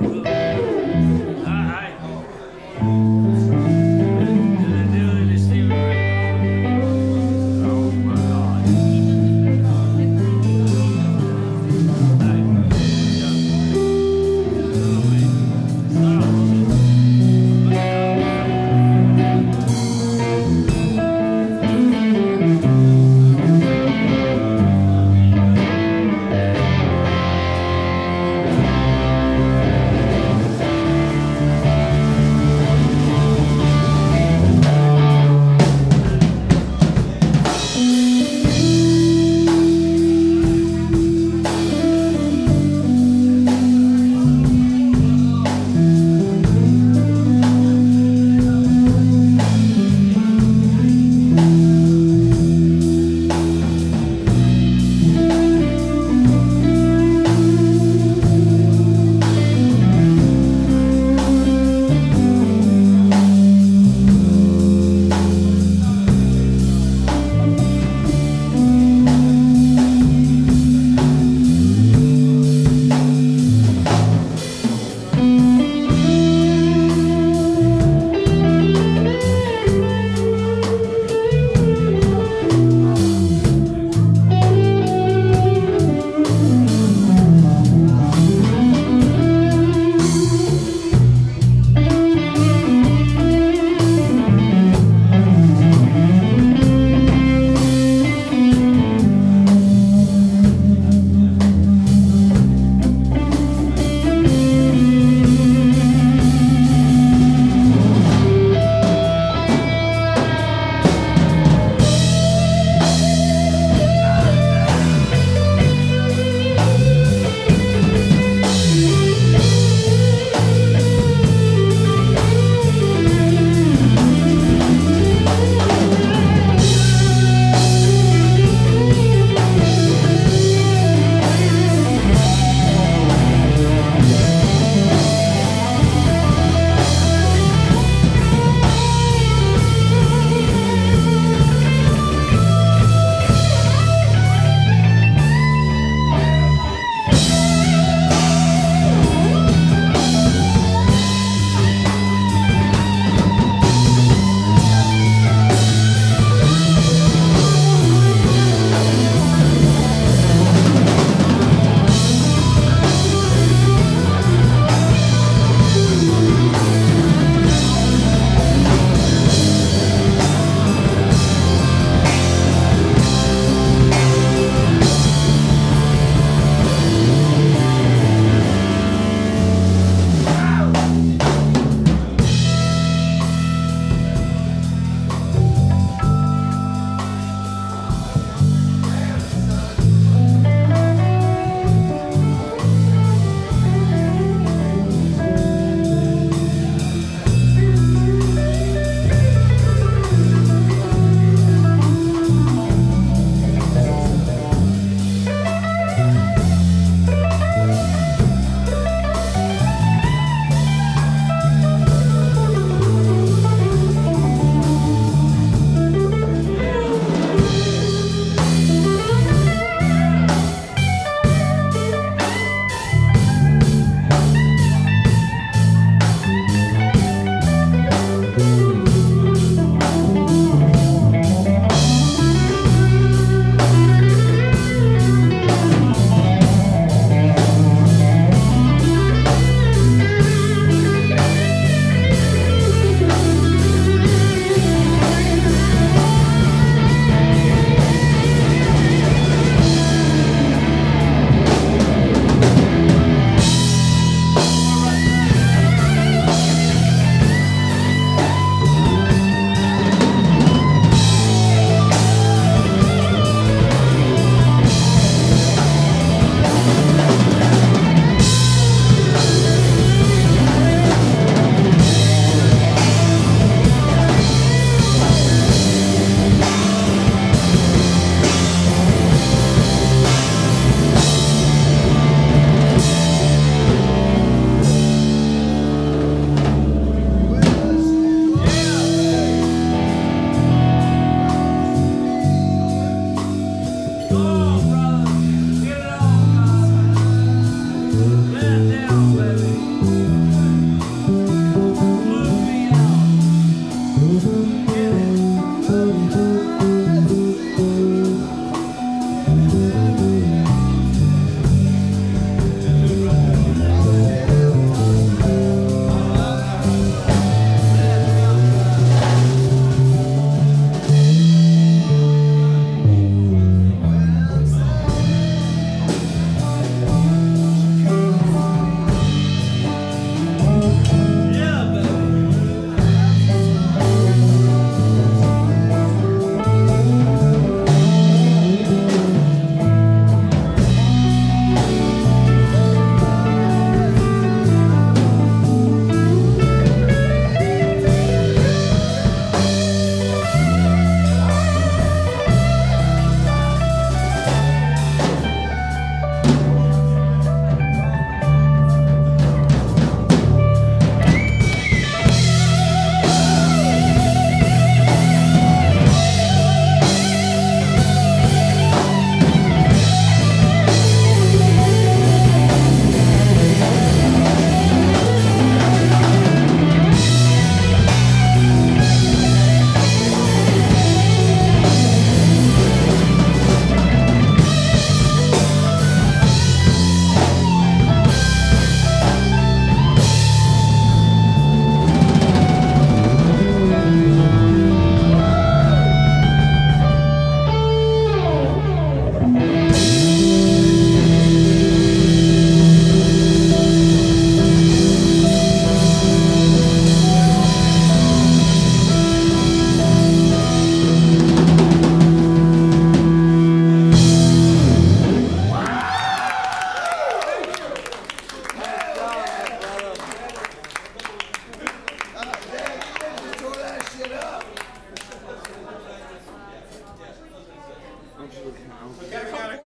good.